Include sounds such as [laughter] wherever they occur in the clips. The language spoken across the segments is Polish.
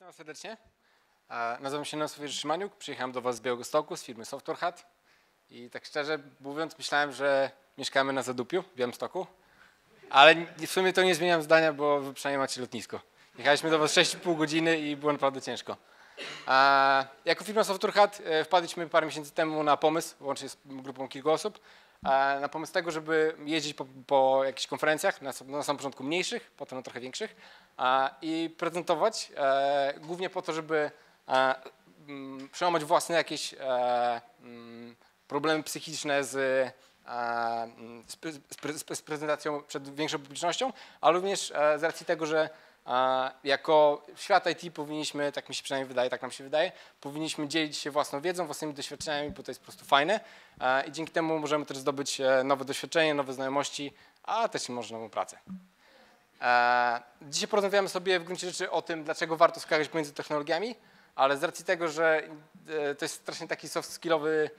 Witam serdecznie. Nazywam się Nosowierz Szymaniuk. Przyjechałem do Was z Białegostoku z firmy Software Hut. I tak szczerze mówiąc, myślałem, że mieszkamy na Zadupiu w Białymstoku. Ale w sumie to nie zmieniam zdania, bo Wy przynajmniej macie lotnisko. Jechaliśmy do Was 6,5 godziny i było naprawdę ciężko. Jako firma Software Hut e, wpadliśmy parę miesięcy temu na pomysł, łącznie z grupą kilku osób, na pomysł tego, żeby jeździć po, po jakichś konferencjach, na, na samym początku mniejszych, potem na trochę większych i prezentować, e, głównie po to, żeby e, mm, przełamać własne jakieś e, mm, problemy psychiczne z, mm, z, z, pre- z, pre- z prezentacją przed większą publicznością, ale również z racji tego, że jako świat IT powinniśmy, tak mi się przynajmniej wydaje, tak nam się wydaje, powinniśmy dzielić się własną wiedzą, własnymi doświadczeniami, bo to jest po prostu fajne e, i dzięki temu możemy też zdobyć e, nowe doświadczenie, nowe znajomości, a też może nową pracę. E, Dzisiaj porozmawiamy sobie w gruncie rzeczy o tym, dlaczego warto skakać pomiędzy technologiami, ale z racji tego, że to jest strasznie taki soft skillowy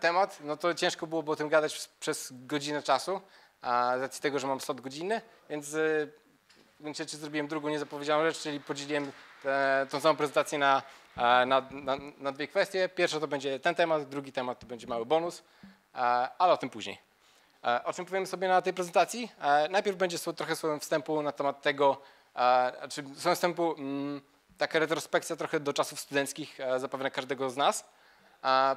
temat, no to ciężko byłoby o tym gadać przez, godzinę czasu, z racji tego, że mam slot godzinny, więc w gruncie rzeczy zrobiłem drugą niezapowiedzianą rzecz, czyli podzieliłem tę- tą samą prezentację na, e, na, na, na dwie kwestie. Pierwsza to będzie ten temat, drugi temat to będzie mały bonus, e, ale o tym później. E, O czym powiemy sobie na tej prezentacji? Najpierw będzie trochę słowem wstępu na temat tego, znaczy słowem wstępu mm, taka retrospekcja trochę do czasów studenckich zapewne każdego z nas.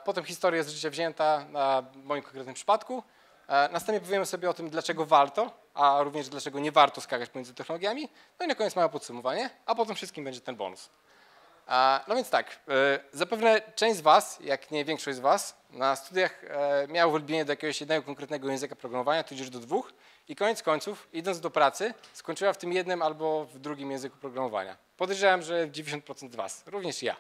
Potem historia z życia wzięta na moim konkretnym przypadku. E, Następnie powiemy sobie o tym, dlaczego warto, a również dlaczego nie warto skakać pomiędzy technologiami. No i na koniec małe podsumowanie, a potem wszystkim będzie ten bonus. A, No więc tak, e, zapewne część z Was, jak nie większość z Was, na studiach e, miała uwielbienie do jakiegoś jednego konkretnego języka programowania, tudzież do dwóch i koniec końców, idąc do pracy, skończyła w tym jednym albo w drugim języku programowania. Podejrzewam, że 90% z Was, również ja.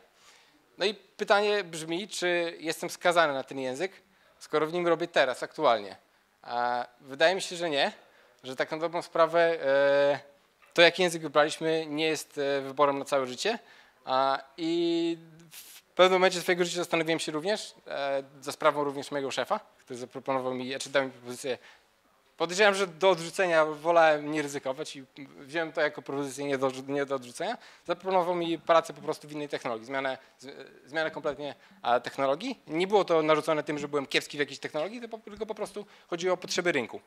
No i pytanie brzmi, czy jestem skazany na ten język, skoro w nim robię teraz, aktualnie. Wydaje mi się, że nie, że tak na dobrą sprawę e, to, jaki język wybraliśmy, nie jest e, wyborem na całe życie. I w pewnym momencie swojego życia zastanowiłem się również, e, za sprawą również mojego szefa, który zaproponował mi, znaczy dał mi propozycję. Podejrzewam, że do odrzucenia wolałem nie ryzykować i wziąłem to jako propozycję nie do, nie do odrzucenia. Zaproponował mi pracę po prostu w innej technologii, zmianę, zmianę kompletnie technologii. Nie było to narzucone tym, że byłem kiepski w jakiejś technologii, tylko po- tylko po prostu chodziło o potrzeby rynku.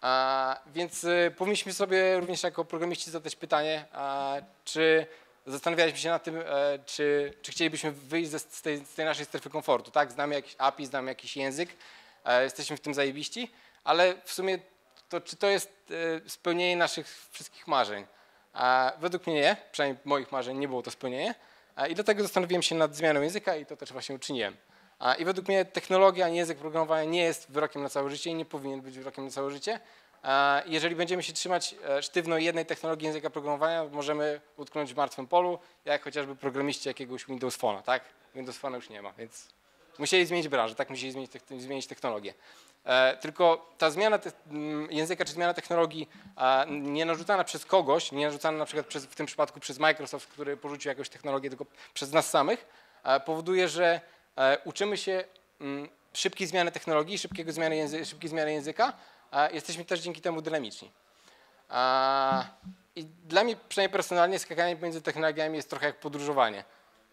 A, więc y, powinniśmy sobie również jako programiści zadać pytanie, a, czy zastanawialiśmy się nad tym, e, czy, czy chcielibyśmy wyjść ze, z, tej, z tej naszej strefy komfortu. Tak, znamy jakiś API, znamy jakiś język, e, jesteśmy w tym zajebiści, ale w sumie to, czy to jest e, spełnienie naszych wszystkich marzeń? A, według mnie nie, przynajmniej moich marzeń nie było to spełnienie i dlatego zastanowiłem się nad zmianą języka i to też właśnie uczyniłem. I według mnie technologia, nie język programowania nie jest wyrokiem na całe życie i nie powinien być wyrokiem na całe życie. Jeżeli będziemy się trzymać e, sztywno jednej technologii języka programowania, możemy utknąć w martwym polu, jak chociażby programiści jakiegoś Windows Phone'a, tak? Windows Phone'a już nie ma, więc musieli zmienić branżę, tak? Musieli zmienić, zmienić technologię. E, tylko ta zmiana te, m, języka czy zmiana technologii nie narzucana przez kogoś, nie narzucana na przykład przez, w tym przypadku przez Microsoft, który porzucił jakąś technologię, tylko przez nas samych, powoduje, że e, uczymy się mm, szybkiej zmiany technologii, szybkiego zmiany szybkiej zmiany języka, jesteśmy też dzięki temu dynamiczni. I dla mnie przynajmniej personalnie skakanie między technologiami jest trochę jak podróżowanie.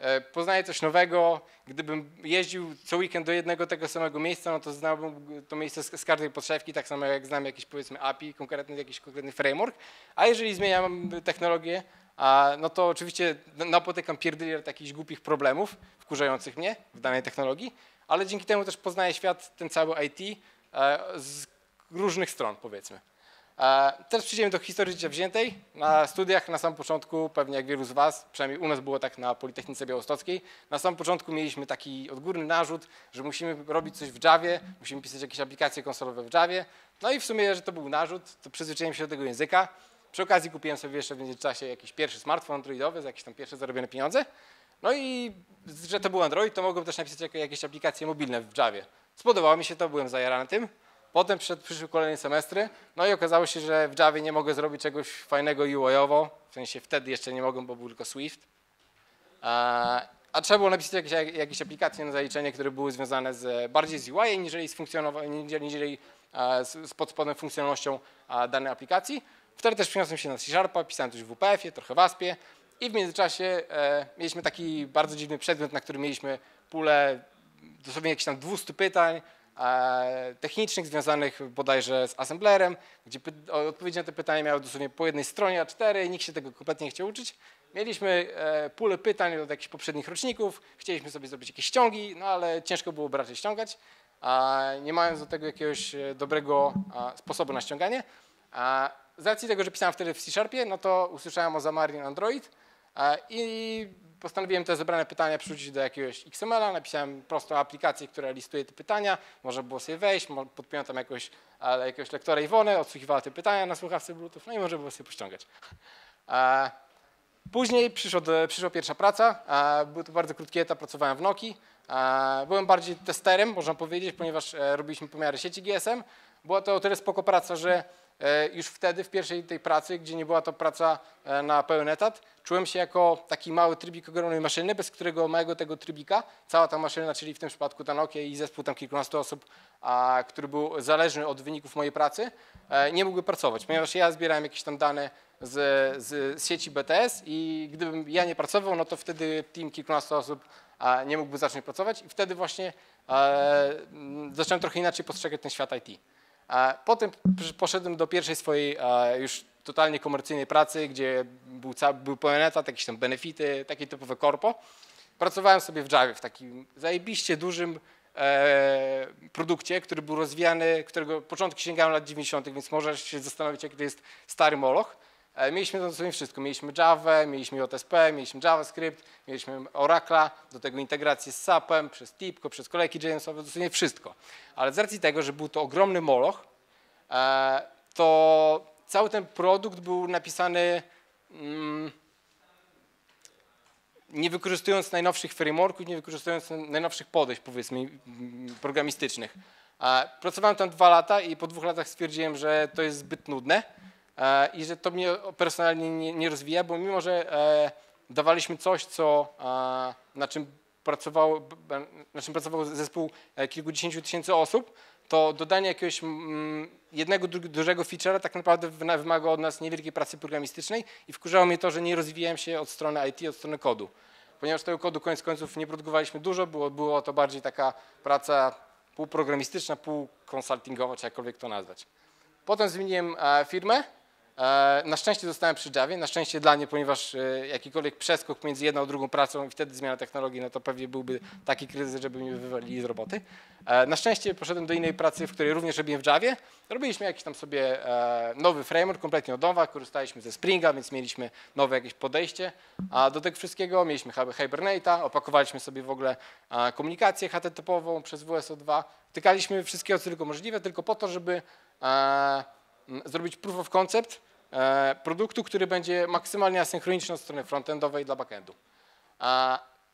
E, Poznaję coś nowego, gdybym jeździł co weekend do jednego tego samego miejsca, no to znałbym to miejsce z, każdej podszewki, tak samo jak znam jakieś powiedzmy API, konkretny jakiś konkretny framework, a jeżeli zmieniam technologię, no to oczywiście napotykam pierdyliard jakichś głupich problemów wkurzających mnie w danej technologii, ale dzięki temu też poznaję świat, ten cały IT e, z różnych stron powiedzmy. E, Teraz przejdziemy do historii życia wziętej. Na studiach na samym początku, pewnie jak wielu z Was, przynajmniej u nas było tak na Politechnice Białostockiej, na samym początku mieliśmy taki odgórny narzut, że musimy robić coś w Javie, musimy pisać jakieś aplikacje konsolowe w Javie. No i w sumie, że to był narzut, to przyzwyczaiłem się do tego języka. Przy okazji kupiłem sobie jeszcze w międzyczasie jakiś pierwszy smartfon androidowy za jakieś tam pierwsze zarobione pieniądze. No i że to był Android, to mogłem też napisać jakieś aplikacje mobilne w Javie. Spodobało mi się to, byłem zajarany tym. Potem przyszły kolejne semestry, no i okazało się, że w Javie nie mogę zrobić czegoś fajnego UI-owo, w sensie wtedy jeszcze nie mogłem, bo był tylko Swift. A, a trzeba było napisać jakieś, jakieś aplikacje na zaliczenie, które były związane z, bardziej z UI, niżeli z, niżeli- z, z pod spodem funkcjonalnością danej aplikacji. Wtedy też przeniosłem się na C-Sharpa, pisałem coś w WPF-ie, trochę w ASP-ie I w międzyczasie e, mieliśmy taki bardzo dziwny przedmiot, na którym mieliśmy pulę dosłownie jakichś tam 200 pytań technicznych związanych bodajże z assemblerem, gdzie odpowiedzi na te pytania miały dosłownie po jednej stronie A4 i nikt się tego kompletnie nie chciał uczyć. Mieliśmy e, pulę pytań od jakichś poprzednich roczników, chcieliśmy sobie zrobić jakieś ściągi, no ale ciężko było raczej ściągać, nie mając do tego jakiegoś e, dobrego sposobu na ściąganie. Z racji tego, że pisałem wtedy w C-Sharpie, no to usłyszałem o Xamarin Android i postanowiłem te zebrane pytania przerzucić do jakiegoś XML-a, napisałem prostą aplikację, która listuje te pytania, można było sobie wejść, podpiąłem tam jakoś, jakiegoś lektora Iwony, odsłuchiwała te pytania na słuchawce Bluetooth, no i można było sobie pościągać. Później przyszło, przyszła pierwsza praca, był to bardzo krótki etap, pracowałem w Nokii. Byłem bardziej testerem, można powiedzieć, ponieważ e, robiliśmy pomiary sieci GSM. Była to o tyle spoko praca, że już wtedy, w pierwszej tej pracy, gdzie nie była to praca e, na pełen etat, czułem się jako taki mały trybik ogromnej maszyny, bez którego małego tego trybika, cała ta maszyna, czyli w tym przypadku ta Nokia i zespół tam kilkunastu osób, a, który był zależny od wyników mojej pracy, nie mógłby pracować, ponieważ ja zbierałem jakieś tam dane z, z, sieci BTS i gdybym ja nie pracował, no to wtedy team kilkunastu osób nie mógłby zacząć pracować i wtedy właśnie e, zacząłem trochę inaczej postrzegać ten świat IT. Potem poszedłem do pierwszej swojej już totalnie komercyjnej pracy, gdzie był, był pełen etat, jakieś tam benefity, takie typowe korpo. Pracowałem sobie w Java, w takim zajebiście dużym e, produkcie, który był rozwijany, którego początki sięgają lat 90., więc możesz się zastanowić, jaki to jest stary moloch. E, mieliśmy to dosłownie wszystko. Mieliśmy Java, mieliśmy JSP, mieliśmy JavaScript, mieliśmy Oracle'a, do tego integrację z SAP-em, przez TIPCO, przez kolejki JMS-owe, dosłownie wszystko. Ale z racji tego, że był to ogromny moloch, e, to cały ten produkt był napisany mm, nie wykorzystując najnowszych frameworków, nie wykorzystując najnowszych podejść, powiedzmy, programistycznych. E, pracowałem tam dwa lata i po dwóch latach stwierdziłem, że to jest zbyt nudne i że to mnie personalnie nie, nie rozwija, bo mimo, że e, dawaliśmy coś, co, na czym pracował, na czym pracował zespół e, kilkudziesięciu tysięcy osób, to dodanie jakiegoś jednego dużego feature'a tak naprawdę wymaga od nas niewielkiej pracy programistycznej i wkurzało mnie to, że nie rozwijałem się od strony IT, od strony kodu. Ponieważ tego kodu koniec końców nie produkowaliśmy dużo, było, było to bardziej taka praca półprogramistyczna, półkonsultingowa, czy jakkolwiek to nazwać. Potem zmieniłem firmę, E, na szczęście zostałem przy Javie, na szczęście dla mnie, ponieważ e, jakikolwiek przeskok między jedną a drugą pracą i wtedy zmiana technologii, no to pewnie byłby taki kryzys, żeby mnie wywalili z roboty. E, na szczęście poszedłem do innej pracy, w której również robiłem w Javie. Robiliśmy jakiś tam sobie nowy framework, kompletnie od nowa, korzystaliśmy ze Springa, więc mieliśmy nowe jakieś podejście. A do tego wszystkiego mieliśmy Hibernate'a, opakowaliśmy sobie w ogóle komunikację HTTP-ową przez WSO2. Tykaliśmy wszystkiego, co tylko możliwe, tylko po to, żeby zrobić proof of concept e, produktu, który będzie maksymalnie asynchroniczny od strony frontendowej dla backendu.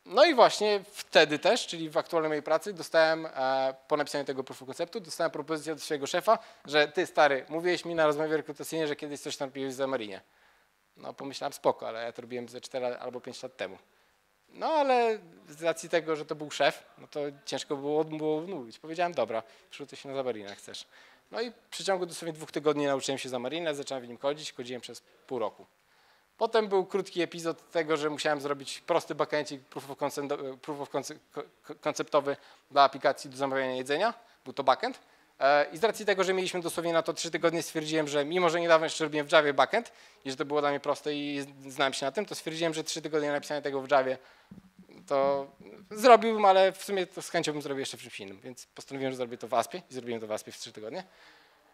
No i właśnie wtedy też, czyli w aktualnej mojej pracy, dostałem e, po napisaniu tego proof of conceptu, dostałem propozycję od swojego szefa, że ty stary, mówiłeś mi na rozmowie rekrutacyjnej, że kiedyś coś tam robiłeś za Marinie. No pomyślałem spoko, ale ja to robiłem ze 4 albo 5 lat temu. No ale z racji tego, że to był szef, no to ciężko było, odmówić. Powiedziałem, dobra, przerzucę się na Zamarinę, jak chcesz. No i w przeciągu dosłownie dwóch tygodni nauczyłem się za marinę, zacząłem w nim chodzić, chodziłem przez pół roku. Potem był krótki epizod tego, że musiałem zrobić prosty backencik proof of, concept, proof of konceptowy dla aplikacji do zamawiania jedzenia. Był to backend. E, I z racji tego, że mieliśmy dosłownie na to trzy tygodnie, stwierdziłem, że mimo, że niedawno jeszcze robiłem w Javie backend i że to było dla mnie proste i znałem się na tym, to stwierdziłem, że trzy tygodnie napisania tego w Javie to zrobiłbym, ale w sumie to z chęcią bym zrobił jeszcze w czymś innym, więc postanowiłem, że zrobię to w ASPie i zrobiłem to w ASPie w trzy tygodnie.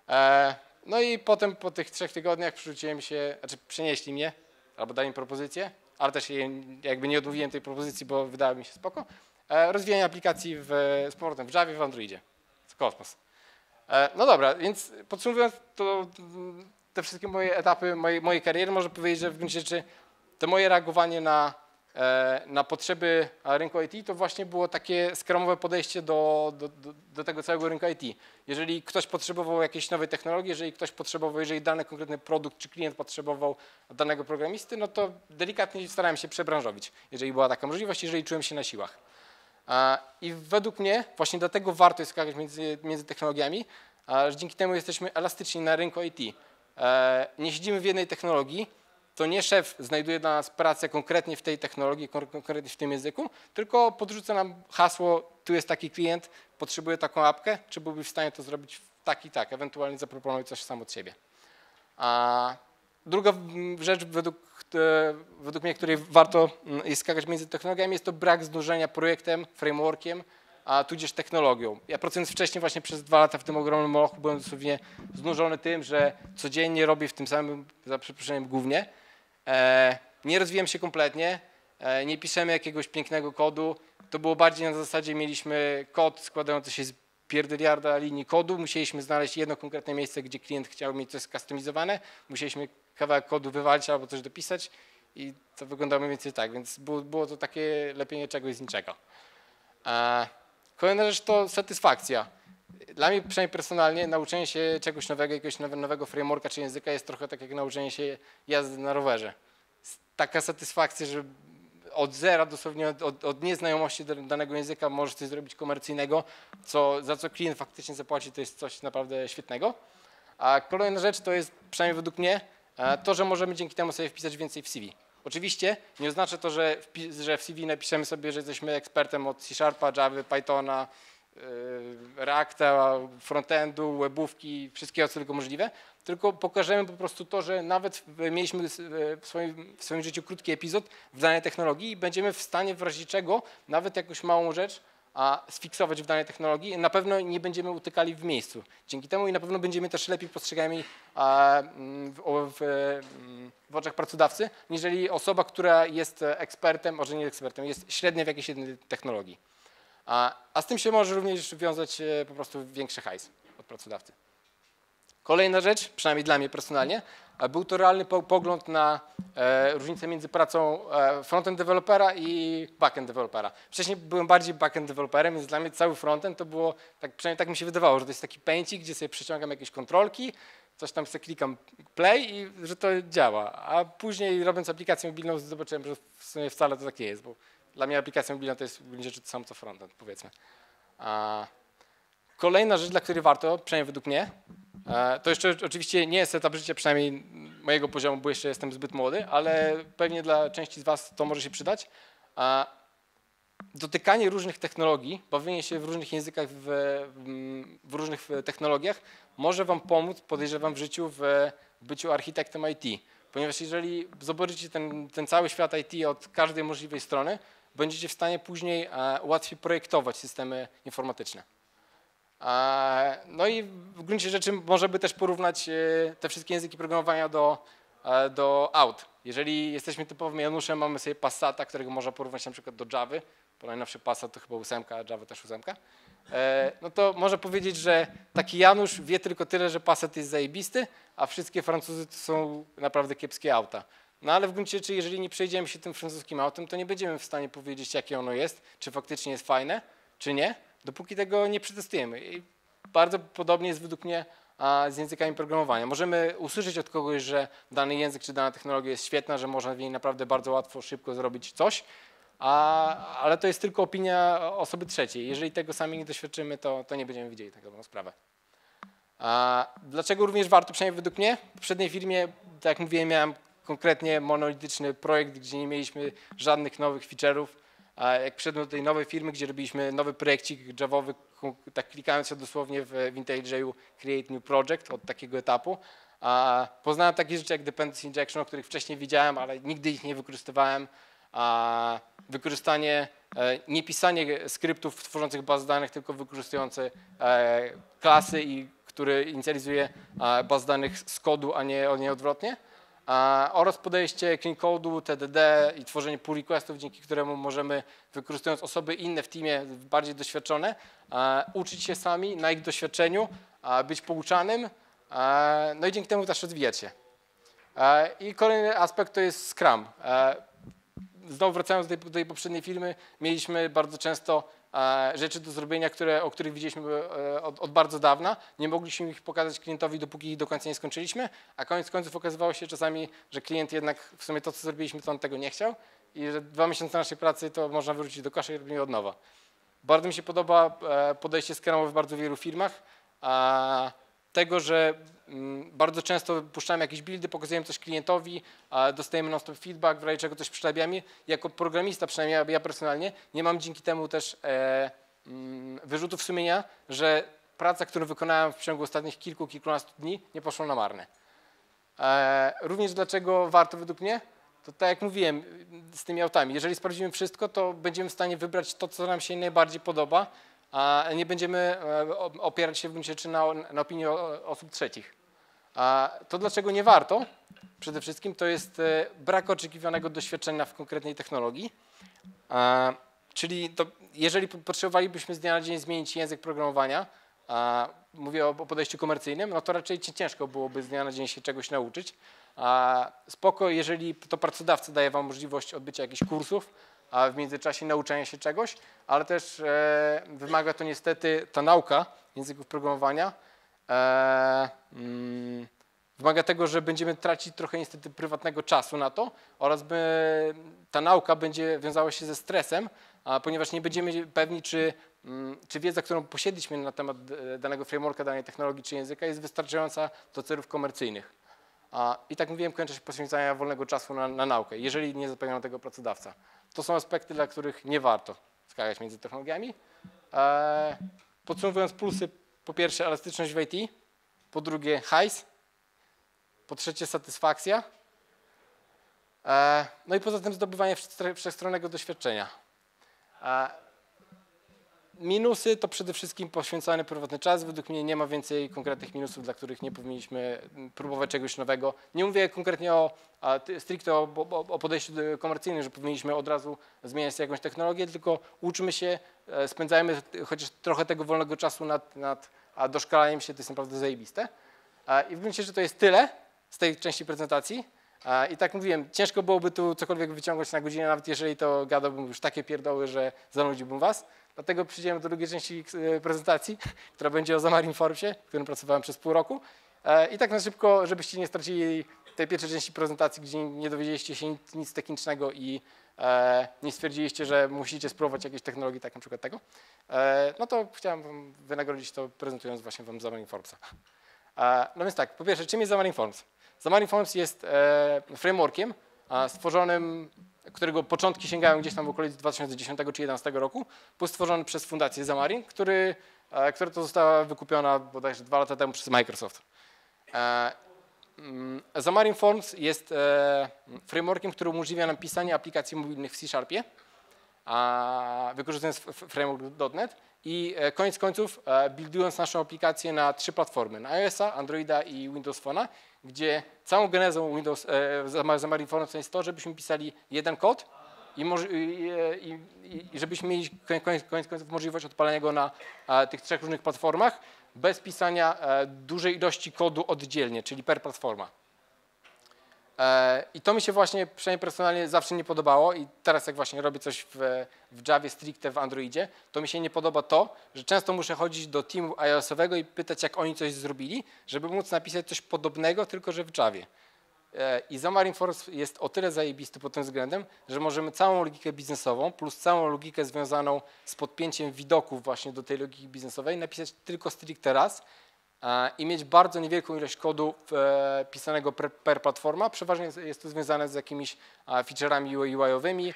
E, no i potem po tych trzech tygodniach przerzuciłem się, znaczy przenieśli mnie, albo dali mi propozycję, ale też jakby nie odmówiłem tej propozycji, bo wydało mi się spoko. E, rozwijanie aplikacji w, z powrotem w Javie, w Androidzie. Kosmos. E, no dobra, więc podsumowując to, te wszystkie moje etapy mojej, mojej kariery, można powiedzieć, że w gruncie rzeczy to moje reagowanie na na potrzeby rynku IT, to właśnie było takie skramowe podejście do, do, do, tego całego rynku IT. Jeżeli ktoś potrzebował jakiejś nowej technologii, jeżeli ktoś potrzebował, jeżeli dany konkretny produkt czy klient potrzebował danego programisty, no to delikatnie starałem się przebranżowić, jeżeli była taka możliwość, jeżeli czułem się na siłach. I według mnie właśnie dlatego warto jest skakać między, między technologiami, że dzięki temu jesteśmy elastyczni na rynku IT. E, nie siedzimy w jednej technologii, to nie szef znajduje dla nas pracę konkretnie w tej technologii, konkretnie w tym języku, tylko podrzuca nam hasło, tu jest taki klient, potrzebuje taką apkę, czy byłby w stanie to zrobić tak i tak, ewentualnie zaproponować coś sam od siebie. A druga rzecz, według, e, według mnie, której warto mm, jest skakać między technologiami, jest to brak zdążenia projektem, frameworkiem, a tudzież technologią. Ja pracując wcześniej właśnie przez dwa lata w tym ogromnym molochu byłem dosłownie znużony tym, że codziennie robię w tym samym, za przeproszeniem, głównie. E, nie rozwijam się kompletnie, e, nie piszemy jakiegoś pięknego kodu. To było bardziej na zasadzie, mieliśmy kod składający się z pierdyliarda linii kodu, musieliśmy znaleźć jedno konkretne miejsce, gdzie klient chciał mieć coś skustomizowane, musieliśmy kawałek kodu wywalić albo coś dopisać i to wyglądało mniej więcej tak, więc było, było to takie lepienie czegoś z niczego. E, kolejna rzecz to satysfakcja. Dla mnie przynajmniej personalnie nauczenie się czegoś nowego, jakiegoś nowego frameworka czy języka jest trochę tak jak nauczenie się jazdy na rowerze. Taka satysfakcja, że od zera, dosłownie od, od, od, nieznajomości danego języka możesz coś zrobić komercyjnego, co, za co klient faktycznie zapłaci, to jest coś naprawdę świetnego. A kolejna rzecz to jest, przynajmniej według mnie, e, to, że możemy dzięki temu sobie wpisać więcej w CV. Oczywiście nie oznacza to, że w, że w CV napiszemy sobie, że jesteśmy ekspertem od C-Sharpa, Java, Pythona, Reacta, frontendu, webówki, wszystkiego co tylko możliwe, tylko pokażemy po prostu to, że nawet mieliśmy w swoim, w swoim życiu krótki epizod w danej technologii i będziemy w stanie w razie czego nawet jakąś małą rzecz a sfiksować w danej technologii, na pewno nie będziemy utykali w miejscu. Dzięki temu i na pewno będziemy też lepiej postrzegani mm, w, w, mm, w oczach pracodawcy, niżeli osoba, która jest ekspertem, może nie ekspertem, jest średnia w jakiejś jednej technologii. A, a z tym się może również wiązać e, po prostu większy hajs od pracodawcy. Kolejna rzecz, przynajmniej dla mnie personalnie, był to realny pogląd na e, różnicę między pracą e, frontend dewelopera i backend dewelopera. Wcześniej byłem bardziej backend deweloperem, więc dla mnie cały frontend to było, tak, przynajmniej tak mi się wydawało, że to jest taki pęcik, gdzie sobie przeciągam jakieś kontrolki, coś tam sobie klikam play i że to działa. A później robiąc aplikację mobilną zobaczyłem, że w sumie wcale to tak nie jest, bo dla mnie aplikacja mobilna to jest rzeczy to samo co frontend, powiedzmy. Kolejna rzecz, dla której warto, przynajmniej według mnie, e, to jeszcze oczywiście nie jest etap życia, przynajmniej mojego poziomu, bo jeszcze jestem zbyt młody, ale pewnie dla części z Was to może się przydać. Dotykanie różnych technologii, bawienie się w różnych językach, w, w różnych technologiach może Wam pomóc, podejrzewam, w życiu, w byciu architektem IT. Ponieważ jeżeli zobaczycie ten, ten cały świat IT od każdej możliwej strony, będziecie w stanie później e, łatwiej projektować systemy informatyczne. E, no i w gruncie rzeczy można by też porównać e, te wszystkie języki programowania do, do aut. Jeżeli jesteśmy typowym Januszem, mamy sobie Passata, którego można porównać na przykład do Java, bo najnowszy Passat to chyba ósemka, a Java też ósemka, no to można powiedzieć, że taki Janusz wie tylko tyle, że Passat jest zajebisty, a wszystkie Francuzy to są naprawdę kiepskie auta. No ale w gruncie rzeczy, jeżeli nie przejdziemy się tym francuskim autem, to nie będziemy w stanie powiedzieć, jakie ono jest, czy faktycznie jest fajne, czy nie, dopóki tego nie przetestujemy. I bardzo podobnie jest według mnie z językami programowania. Możemy usłyszeć od kogoś, że dany język czy dana technologia jest świetna, że można w niej naprawdę bardzo łatwo, szybko zrobić coś, a, ale to jest tylko opinia osoby trzeciej. Jeżeli tego sami nie doświadczymy, to, to nie będziemy widzieli tak dobrą sprawę. A dlaczego również warto, przynajmniej według mnie? W poprzedniej firmie, tak jak mówiłem, miałem konkretnie monolityczny projekt, gdzie nie mieliśmy żadnych nowych feature'ów. A jak przyszedłem do tej nowej firmy, gdzie robiliśmy nowy projekcik javowy, tak klikając się dosłownie w, w IntelliJ'u Create New Project od takiego etapu, a poznałem takie rzeczy jak Dependency Injection, o których wcześniej widziałem, ale nigdy ich nie wykorzystywałem. A wykorzystanie, e, nie pisanie skryptów tworzących baz danych, tylko wykorzystujące e, klasy, i, który inicjalizuje baz danych z kodu, a nie, a nie odwrotnie oraz podejście clean code'u, TDD i tworzenie pull requestów, dzięki któremu możemy, wykorzystując osoby inne w teamie, bardziej doświadczone, uczyć się sami na ich doświadczeniu, być pouczanym, no i dzięki temu też rozwijać się. I kolejny aspekt to jest Scrum. Znowu wracając do tej, do tej poprzedniej filmy, mieliśmy bardzo często rzeczy do zrobienia, które, o których widzieliśmy e, od, od, bardzo dawna. Nie mogliśmy ich pokazać klientowi, dopóki ich do końca nie skończyliśmy, a koniec końców okazywało się czasami, że klient jednak w sumie to, co zrobiliśmy, to on tego nie chciał i że dwa miesiące naszej pracy to można wrócić do kosza i robimy od nowa. Bardzo mi się podoba e, podejście scrumowe w bardzo wielu firmach. Tego, że mm, bardzo często puszczamy jakieś buildy, pokazujemy coś klientowi, dostajemy non-stop feedback, w razie czego coś przerabiamy. Jako programista, przynajmniej ja, personalnie, nie mam dzięki temu też e, mm, wyrzutów sumienia, że praca, którą wykonałem w ciągu ostatnich kilku, kilkunastu dni nie poszła na marne. E, również dlaczego warto według mnie? To tak jak mówiłem z tymi autami, jeżeli sprawdzimy wszystko, to będziemy w stanie wybrać to, co nam się najbardziej podoba, nie będziemy e, opierać się w gruncie rzeczy na, na opinii osób trzecich. To dlaczego nie warto? Przede wszystkim to jest e, brak oczekiwanego doświadczenia w konkretnej technologii. Czyli to, jeżeli potrzebowalibyśmy z dnia na dzień zmienić język programowania, mówię o podejściu komercyjnym, no to raczej ciężko byłoby z dnia na dzień się czegoś nauczyć. Spoko, jeżeli to pracodawca daje Wam możliwość odbycia jakichś kursów, a w międzyczasie nauczania się czegoś, ale też e, wymaga to niestety ta nauka języków programowania. E, mm, wymaga tego, że będziemy tracić trochę niestety prywatnego czasu na to oraz by ta nauka będzie wiązała się ze stresem, a ponieważ nie będziemy pewni, czy, mm, czy wiedza, którą posiedliśmy na temat e, danego frameworka, danej technologii czy języka jest wystarczająca do celów komercyjnych. A, I tak mówiłem, kończy się poświęcania wolnego czasu na, na naukę, jeżeli nie zapewnia tego pracodawca. To są aspekty, dla których nie warto skakać między technologiami. E, podsumowując plusy, po pierwsze elastyczność w IT, po drugie hajs, po trzecie satysfakcja, e, no i poza tym zdobywanie wszechstronnego doświadczenia. E, minusy to przede wszystkim poświęcany prywatny czas. Według mnie nie ma więcej konkretnych minusów, dla których nie powinniśmy próbować czegoś nowego. Nie mówię konkretnie o stricte o, o podejściu komercyjnym, że powinniśmy od razu zmieniać jakąś technologię, tylko uczmy się, e, spędzajmy chociaż trochę tego wolnego czasu nad, nad doszkalaniem się, to jest naprawdę zajebiste. I w gruncie że to jest tyle z tej części prezentacji. I tak mówiłem, ciężko byłoby tu cokolwiek wyciągnąć na godzinę, nawet jeżeli to gadałbym już takie pierdoły, że zanudziłbym was. Dlatego przyjdziemy do drugiej części e, prezentacji, która będzie o Zamarin Forbesie, w którym pracowałem przez pół roku. E, I tak na szybko, żebyście nie stracili tej pierwszej części prezentacji, gdzie nie dowiedzieliście się nic, nic technicznego i e, nie stwierdziliście, że musicie spróbować jakiejś technologii, tak na przykład tego, no to chciałem wam wynagrodzić to prezentując właśnie wam Xamarin Formsa. No więc tak, po pierwsze, czym jest Xamarin Forms? Xamarin Forms jest frameworkiem stworzonym którego początki sięgają gdzieś tam w okolicy 2010 czy 2011 roku, był stworzony przez Fundację Zamarin, który, e, która to została wykupiona bodajże dwa lata temu przez Microsoft. E, mm, Xamarin Forms jest e, frameworkiem, który umożliwia nam pisanie aplikacji mobilnych w C-Sharpie, wykorzystując framework.NET i koniec końców buildując naszą aplikację na trzy platformy, na iOS-a, Androida i Windows Phone'a, gdzie całą genezą Windows, e, Xamarin Forms jest to, żebyśmy pisali jeden kod i, i, i, i żebyśmy mieli koniec, koniec końców możliwość odpalenia go na a, tych trzech różnych platformach bez pisania a, dużej ilości kodu oddzielnie, czyli per platforma. E, I to mi się właśnie przynajmniej personalnie zawsze nie podobało i teraz jak właśnie robię coś w, w Javie stricte w Androidzie, to mi się nie podoba to, że często muszę chodzić do teamu iOS-owego i pytać jak oni coś zrobili, żeby móc napisać coś podobnego, tylko że w Javie. E, I Xamarin Force jest o tyle zajebisty pod tym względem, że możemy całą logikę biznesową plus całą logikę związaną z podpięciem widoków właśnie do tej logiki biznesowej napisać tylko stricte raz i mieć bardzo niewielką ilość kodu e, pisanego per, platforma. Przeważnie jest to związane z jakimiś featureami UI-owymi,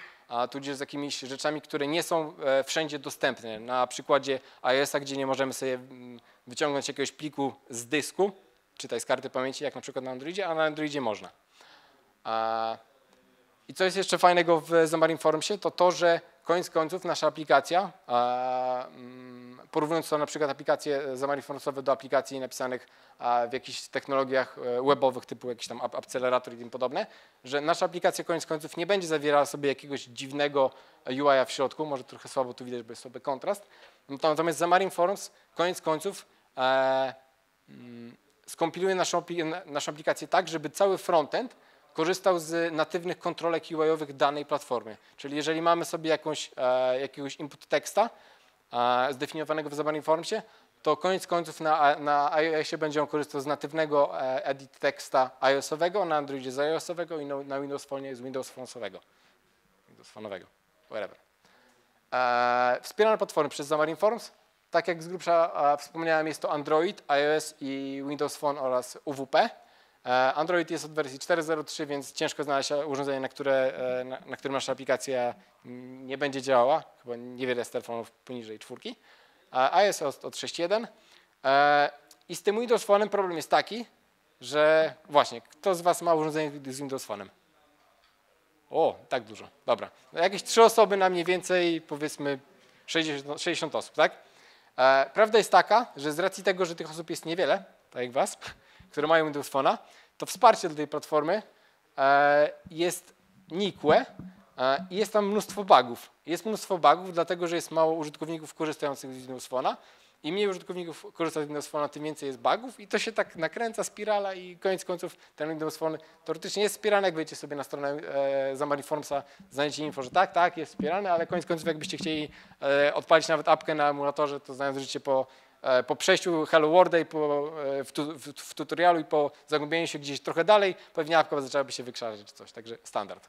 tudzież z jakimiś rzeczami, które nie są e, wszędzie dostępne. Na przykładzie iOS-a, gdzie nie możemy sobie mm, wyciągnąć jakiegoś pliku z dysku, czytaj z karty pamięci, jak na przykład na Androidzie, a na Androidzie można. I co jest jeszcze fajnego w Xamarin Formsie, to to, że koniec końców nasza aplikacja, mm, porównując to na przykład aplikacje Xamarin Formsowe do aplikacji napisanych w jakichś technologiach e, webowych typu jakiś tam Accelerator i tym podobne, że nasza aplikacja koniec końców nie będzie zawierała sobie jakiegoś dziwnego UI-a w środku, może trochę słabo tu widać, bo jest sobie kontrast, natomiast Xamarin Forms koniec końców e, mm, skompiluje naszą, naszą aplikację tak, żeby cały frontend korzystał z natywnych kontrolek UI-owych danej platformy. Czyli jeżeli mamy sobie jakąś, e, jakiegoś input teksta e, zdefiniowanego w Xamarin Formsie, to koniec końców na, na iOSie będzie on korzystał z natywnego e, edit teksta iOS-owego, na Androidzie z iOS-owego i na, na Windows Phone z Windows Phone'owego. Windows Phone'owego, whatever. E, wspierane platformy przez Xamarin Forms Tak jak z grubsza a, wspomniałem, jest to Android, iOS i Windows Phone oraz UWP. E, Android jest od wersji 4.03, więc ciężko znaleźć urządzenie, na, które, e, na, na którym nasza aplikacja nie będzie działała. Chyba niewiele z telefonów poniżej czwórki. A iOS od, od 6.1. E, I z tym Windows Phone'em problem jest taki, że właśnie, kto z Was ma urządzenie z Windows Phone'em? O, tak dużo. Dobra. No jakieś trzy osoby na mniej więcej, powiedzmy 60, 60 osób, tak? E, prawda jest taka, że z racji tego, że tych osób jest niewiele, tak jak Was, które mają Windows Phone'a, to wsparcie do tej platformy e, jest nikłe e, i jest tam mnóstwo bugów. Jest mnóstwo bugów, dlatego że jest mało użytkowników korzystających z Windows Phone'a. Im mniej użytkowników korzysta z Windows Phone, tym więcej jest bugów i to się tak nakręca, spirala i koniec końców ten Windows Phone teoretycznie jest wspierany, jak wejdziecie sobie na stronę e, Xamarin Formsa, znajdziecie info, że tak, tak, jest wspierany, ale koniec końców jakbyście chcieli e, odpalić nawet apkę na emulatorze, to znając życie po, po przejściu Hello World i po, e, w, tu, w, w tutorialu i po zagłębieniu się gdzieś trochę dalej, pewnie apka zaczęłaby się wykrzarzać czy coś, także standard.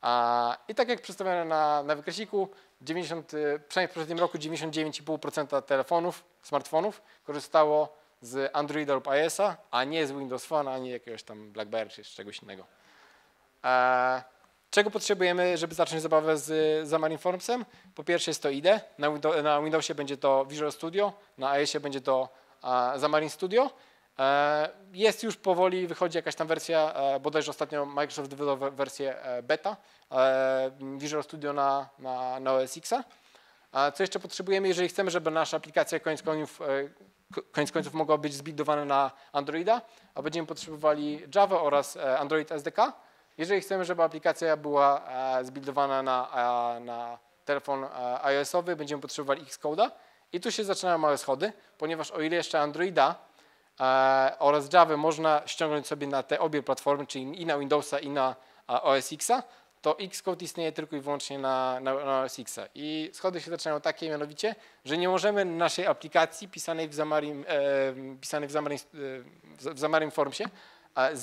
A, I tak jak przedstawione na, na wykreśliku, 90, y, przynajmniej w poprzednim roku 99,5% telefonów, smartfonów korzystało z Androida lub iOS-a, a nie z Windows Phone, ani jakiegoś tam BlackBerry czy czegoś innego. E, czego potrzebujemy, żeby zacząć zabawę z Xamarin Formsem? Po pierwsze jest to IDE, na, na Windowsie będzie to Visual Studio, na iOSie będzie to Xamarin Studio. E, jest już powoli, wychodzi jakaś tam wersja, e, bodajże ostatnio Microsoft wydawał wersję e, beta Visual Studio na, na, na OS. A co jeszcze potrzebujemy, jeżeli chcemy, żeby nasza aplikacja koniec końców, koniec końców mogła być zbudowana na Androida, a będziemy potrzebowali Java oraz Android SDK. Jeżeli chcemy, żeby aplikacja była zbudowana na, na telefon iOS-owy, będziemy potrzebowali Xcode'a. I tu się zaczynają małe schody, ponieważ o ile jeszcze Androida E, oraz Java można ściągnąć sobie na te obie platformy, czyli i na Windowsa i na OS Xa, to Xcode istnieje tylko i wyłącznie na, na, na OS Xa. I schody się zaczynają takie mianowicie, że nie możemy naszej aplikacji pisanej w Xamarin, e, pisanej w Xamarin, e, w Xamarin Formsie e,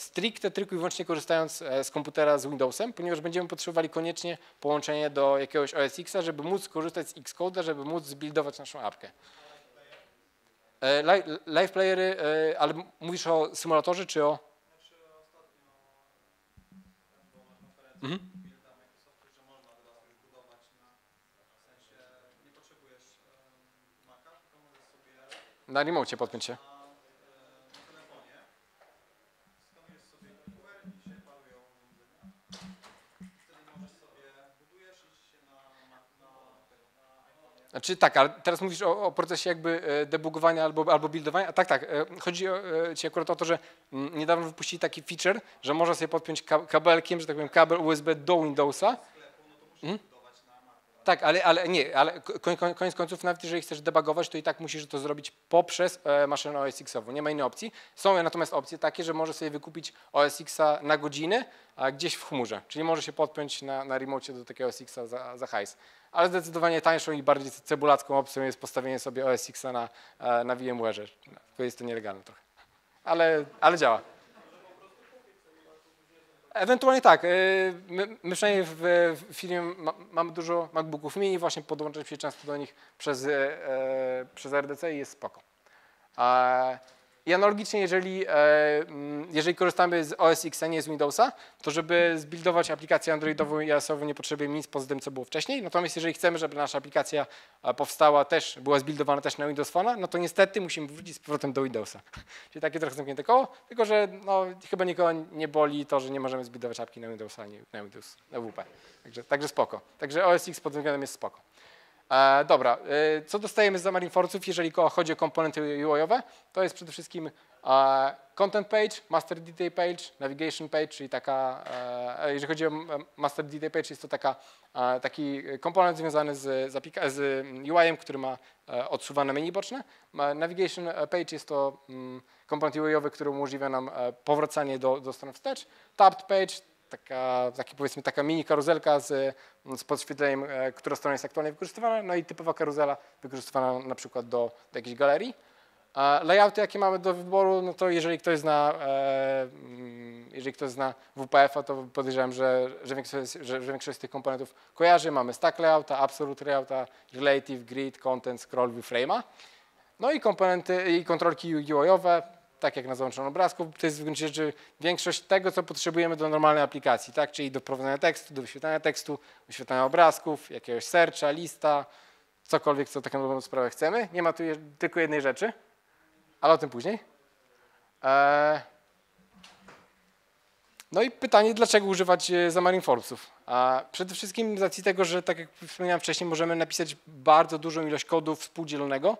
stricte tylko i wyłącznie korzystając e, z komputera z Windowsem, ponieważ będziemy potrzebowali koniecznie połączenie do jakiegoś OS Xa, żeby móc korzystać z Xcode'a, żeby móc zbuildować naszą apkę. E, live playery, e, ale mówisz o symulatorze czy o... Mhm. Na remocie podpiąć Znaczy tak, ale teraz mówisz o, o, procesie jakby e, debugowania albo, albo buildowania. Tak, tak. E, chodzi o, e, ci akurat o to, że mm, niedawno wypuścili taki feature, że można sobie podpiąć kabelkiem, że tak powiem, kabel USB do Windowsa. Hmm? Tak, ale, ale nie, ale koniec końców, nawet jeżeli chcesz debugować, to i tak musisz to zrobić poprzez maszynę OS X-ową. Nie ma innej opcji. Są natomiast opcje takie, że możesz sobie wykupić OS X na godziny, a gdzieś w chmurze. Czyli może się podpiąć na, na remocie do takiego OS X za, za hajs ale zdecydowanie tańszą i bardziej cebulacką opcją jest postawienie sobie OS X na, e, na VMware. Jest to nielegalne trochę, ale, ale działa. Ewentualnie tak. E, my, my przynajmniej w, w firmie ma, mamy dużo MacBooków mini, właśnie podłączam się często do nich przez, e, przez RDC i jest spoko. E, i analogicznie, jeżeli, e, mm, jeżeli korzystamy z OS X, a nie z Windowsa, to żeby zbuildować aplikację Androidową i iOS-ową nie potrzebujemy nic poza tym, co było wcześniej. Natomiast jeżeli chcemy, żeby nasza aplikacja e, powstała też, była zbuildowana też na Windows Phone, no to niestety musimy wrócić z powrotem do Windowsa. [laughs] Czyli takie trochę zamknięte koło, tylko że no, chyba nikogo nie boli to, że nie możemy zbuildować apki na Windowsa, a nie na Windows, na WP. Także, także spoko. Także OS X pod względem jest spoko. E, dobra, e, co dostajemy z Xamarin Forców, jeżeli chodzi o komponenty UI-owe? To jest przede wszystkim e, content page, master detail page, navigation page, czyli taka, e, jeżeli chodzi o master detail page, jest to taka, e, taki komponent związany z, z, z UI-em, który ma e, odsuwane menu boczne. Navigation page jest to mm, komponent UI-owy, który umożliwia nam powracanie do, do strony wstecz. Tabbed page taka, taki powiedzmy taka mini karuzelka z, z podświetleniem, która strona jest aktualnie wykorzystywana, no i typowa karuzela wykorzystywana na przykład do, do jakiejś galerii. Layouty, jakie mamy do wyboru, no to jeżeli ktoś zna, e, mm, jeżeli ktoś zna WPF-a, to podejrzewam, że, że, większość, że, że większość z tych komponentów kojarzy. Mamy stack layouta, absolute layouta, relative, grid, content, scroll, viewframe'a. No i komponenty i kontrolki UI-owe, tak jak na załączonym obrazku, to jest w gruncie rzeczy większość tego, co potrzebujemy do normalnej aplikacji, tak? Czyli do prowadzenia tekstu, do wyświetlania tekstu, wyświetlania obrazków, jakiegoś searcha, lista, cokolwiek, co taką dobrą sprawę chcemy. Nie ma tu je, tylko jednej rzeczy, ale o tym później. Eee. No i pytanie, dlaczego używać e, Xamarin Formsów? A przede wszystkim z racji tego, że tak jak wspomniałem wcześniej, możemy napisać bardzo dużą ilość kodu współdzielonego,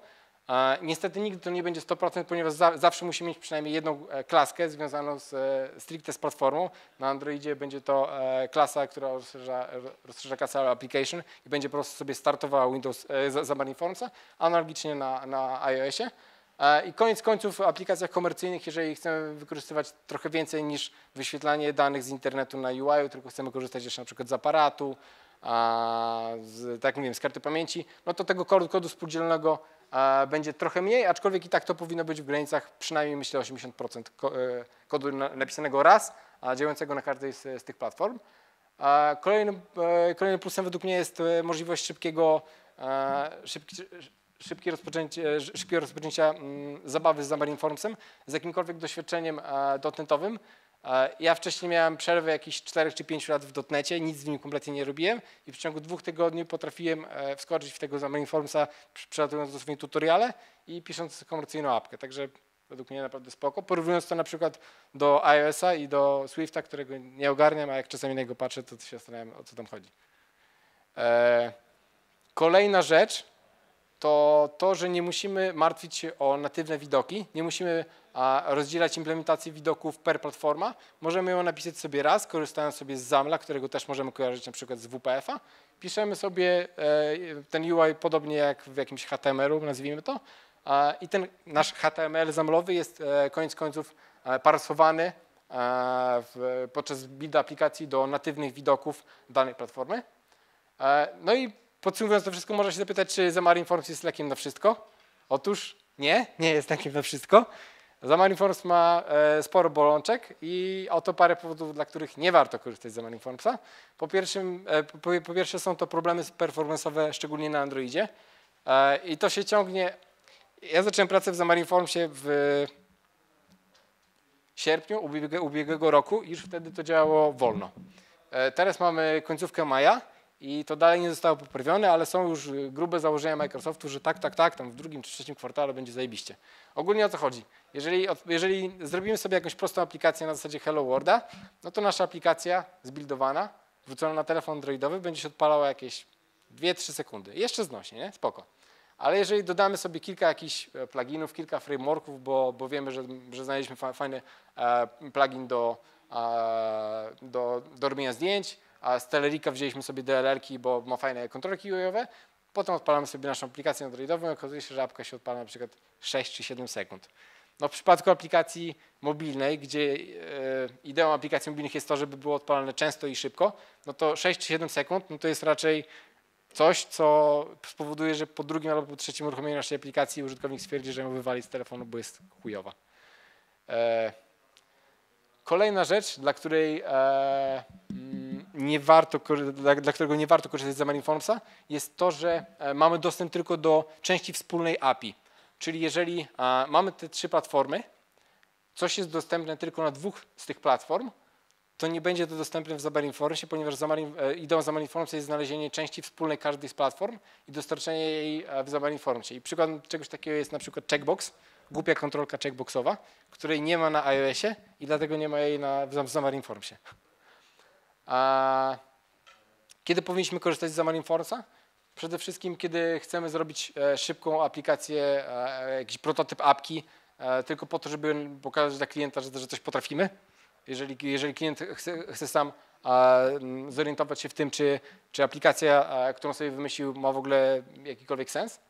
Niestety nigdy to nie będzie 100%, ponieważ za, zawsze musimy mieć przynajmniej jedną e, klaskę związaną z, e, stricte z platformą. Na Androidzie będzie to e, klasa, która rozszerza, rozszerza klasę application i będzie po prostu sobie startowała Windows za Formsa, analogicznie na, na iOSie. I koniec końców w aplikacjach komercyjnych, jeżeli chcemy wykorzystywać trochę więcej niż wyświetlanie danych z internetu na UI, tylko chcemy korzystać jeszcze na przykład z aparatu, z, tak mówiłem, z karty pamięci, no to tego kodu, kodu współdzielonego będzie trochę mniej, aczkolwiek i tak to powinno być w granicach przynajmniej myślę 80% e, kodu napisanego raz, a działającego na każdej z, z tych platform. Kolejnym, e, kolejnym plusem według mnie jest e, możliwość szybkiego, szybki, szybkie rozpoczęcie, szybkiego rozpoczęcia mm, zabawy z Xamarin Formsem z jakimkolwiek doświadczeniem dotnetowym. Ja wcześniej miałem przerwę jakieś 4 czy 5 lat w dotnecie, nic z nim kompletnie nie robiłem i w ciągu dwóch tygodni potrafiłem e, wskoczyć w tego Xamarin Formsa, przelatując do swoje tutoriale i pisząc komercyjną apkę. Także według mnie naprawdę spoko. Porównując to na przykład do iOS-a i do Swifta, którego nie ogarniam, a jak czasami na niego patrzę, to się zastanawiam, o co tam chodzi. E, kolejna rzecz to to, że nie musimy martwić się o natywne widoki, nie musimy rozdzielać implementację widoków per platforma. Możemy ją napisać sobie raz, korzystając sobie z ZAMLa, którego też możemy kojarzyć na przykład z WPF-a. Piszemy sobie e, ten UI podobnie jak w jakimś HTML-u, nazwijmy to. I ten nasz HTML zamlowy jest e, koniec końców e, parsowany podczas build aplikacji do natywnych widoków danej platformy. No i podsumowując to wszystko, można się zapytać, czy Xamarin Forms jest lekiem na wszystko? Otóż nie, nie jest lekiem na wszystko. Xamarin ma e, sporo bolączek i oto parę powodów, dla których nie warto korzystać z Xamarin Po, pierwszym, e, po, po pierwsze są to problemy performance'owe, szczególnie na Androidzie e, i to się ciągnie. Ja zacząłem pracę w Xamarin w sierpniu ubiegłego roku już wtedy to działało wolno. Teraz mamy końcówkę maja i to dalej nie zostało poprawione, ale są już grube założenia Microsoftu, że tak, tak, tak, tam w drugim czy trzecim kwartale będzie zajebiście. Ogólnie o co chodzi? Jeżeli, jeżeli zrobimy sobie jakąś prostą aplikację na zasadzie Hello Worlda, no to nasza aplikacja zbuildowana, wrzucona na telefon androidowy będzie się odpalała jakieś 2-3 sekundy. Jeszcze znośnie, nie? Spoko. Ale jeżeli dodamy sobie kilka jakichś e, pluginów, kilka frameworków, bo, bo wiemy, że, że znaleźliśmy fajny e, plugin do, e, do, do robienia zdjęć, a z Telerika wzięliśmy sobie DLL-ki, bo ma fajne kontrolki UI-owe, potem odpalamy sobie naszą aplikację androidową i okazuje się, że apka się odpala na przykład 6 czy 7 sekund. No w przypadku aplikacji mobilnej, gdzie e, ideą aplikacji mobilnych jest to, żeby było odpalane często i szybko, no to 6 czy 7 sekund no to jest raczej coś, co spowoduje, że po drugim albo po trzecim uruchomieniu naszej aplikacji użytkownik stwierdzi, że ją wywali z telefonu, bo jest chujowa. E, kolejna rzecz, dla której e, nie warto, dla, dla, którego nie warto korzystać z Xamarin Formsa, jest to, że e, mamy dostęp tylko do części wspólnej API. Czyli jeżeli mamy te trzy platformy, coś jest dostępne tylko na dwóch z tych platform, to nie będzie to dostępne w Xamarin Formsie, ponieważ Xamarin, e, ideą Xamarin Formsa jest znalezienie części wspólnej każdej z platform i dostarczenie jej e, w Xamarin Formsie. I przykładem czegoś takiego jest na przykład checkbox, głupia kontrolka checkboxowa, której nie ma na iOSie i dlatego nie ma jej na, w Xamarin Formsie. A kiedy powinniśmy korzystać z Xamarin Force'a? Przede wszystkim, kiedy chcemy zrobić e, szybką aplikację, e, jakiś prototyp apki, e, tylko po to, żeby pokazać dla klienta, że, coś potrafimy. Jeżeli, jeżeli klient chce, chce sam zorientować się w tym, czy, czy aplikacja, którą sobie wymyślił, ma w ogóle jakikolwiek sens.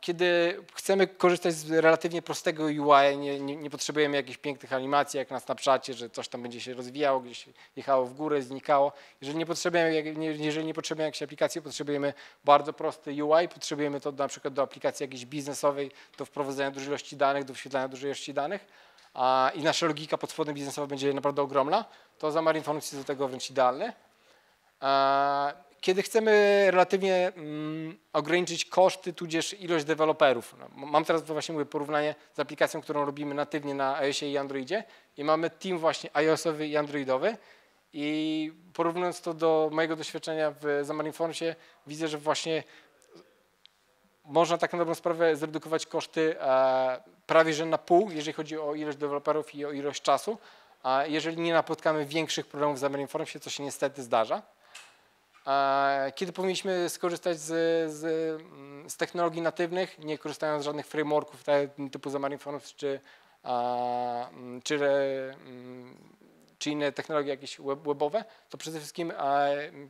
Kiedy chcemy korzystać z relatywnie prostego UI, nie, nie, nie potrzebujemy jakichś pięknych animacji jak na Snapchacie, że coś tam będzie się rozwijało, gdzieś jechało w górę, znikało. Jeżeli nie potrzebujemy, jeżeli nie potrzebujemy jakiejś aplikacji, potrzebujemy bardzo prosty UI, potrzebujemy to na przykład do aplikacji jakiejś biznesowej, do wprowadzenia dużej ilości danych, do wyświetlania dużej ilości danych a, i nasza logika pod spodem biznesowa będzie naprawdę ogromna, to Xamarin Forms jest do tego wręcz idealny. A, Kiedy chcemy relatywnie mm, ograniczyć koszty, tudzież ilość deweloperów. No, mam teraz właśnie mówię, porównanie z aplikacją, którą robimy natywnie na iOSie i Androidzie i mamy team właśnie iOSowy i Androidowy i porównując to do mojego doświadczenia w Xamarin Formsie, widzę, że właśnie można tak na dobrą sprawę zredukować koszty e, prawie że na pół, jeżeli chodzi o ilość deweloperów i o ilość czasu, a jeżeli nie napotkamy większych problemów w Xamarin Formsie, co się niestety zdarza. Kiedy powinniśmy skorzystać z, z, z technologii natywnych, nie korzystając z żadnych frameworków tak, typu Xamarin Forms czy, mm, czy, e, mm, czy inne technologie jakieś web, webowe, to przede wszystkim